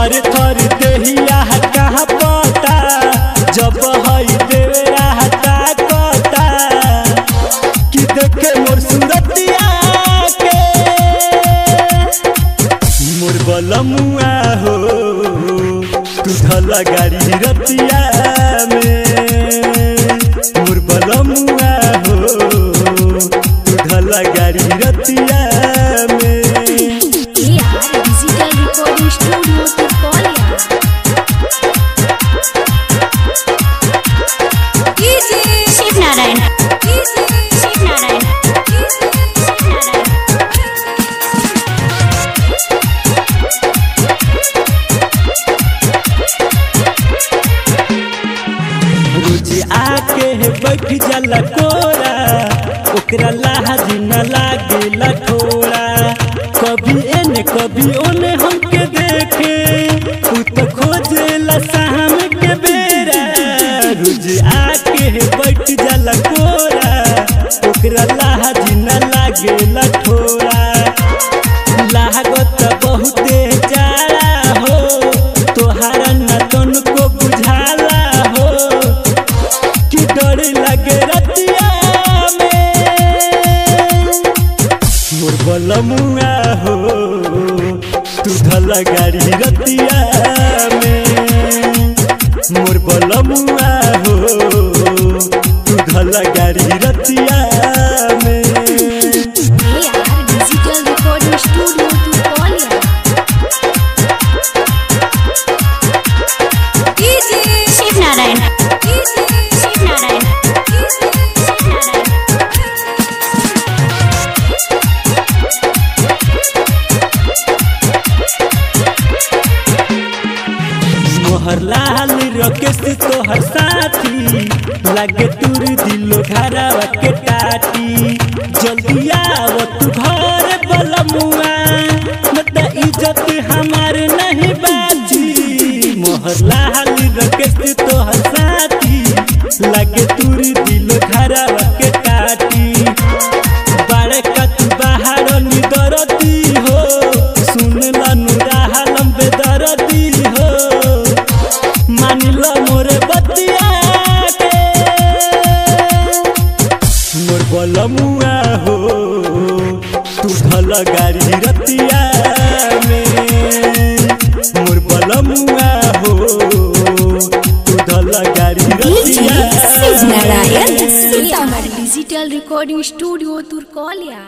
थर थर देहिया हटा पता, जब हई देवरा हटा कोता कि हो, तू धला गाड़ी रतिया में। मोर बलमुआ हो, तू धला गाड़ी रतिया रोज आके बैठ जाला कोरा ओकरा लाज न लागेला थोड़ा। कभी एने, कभी ओने हमके देखे। उ तो खोजेला शाम के बेरा। रोज आके बैठ जाला कोरा ओकरा लाज न लागेला थोड़ा बलमुआ हो तू धला गाड़ी रतिया में। मोर बलमुआ हो तू धला गाड़ी रतिया मोहरलाल रकेश तोहर साथी। लागे तुर दिलो घरवा के टाटी। जल्दी आव तू घर बलमुआ। मत इज़्ज़त हमार नहीं बाजी मोहरलाल रकेश तोहर साथी। लागे तुर बलमुआ हो तू भल गारी रतिया में। मोर बलमुआ हो तू भल गारी Ratia Narayan Sitamarhi digital recording studio तुर तुर्कोलिया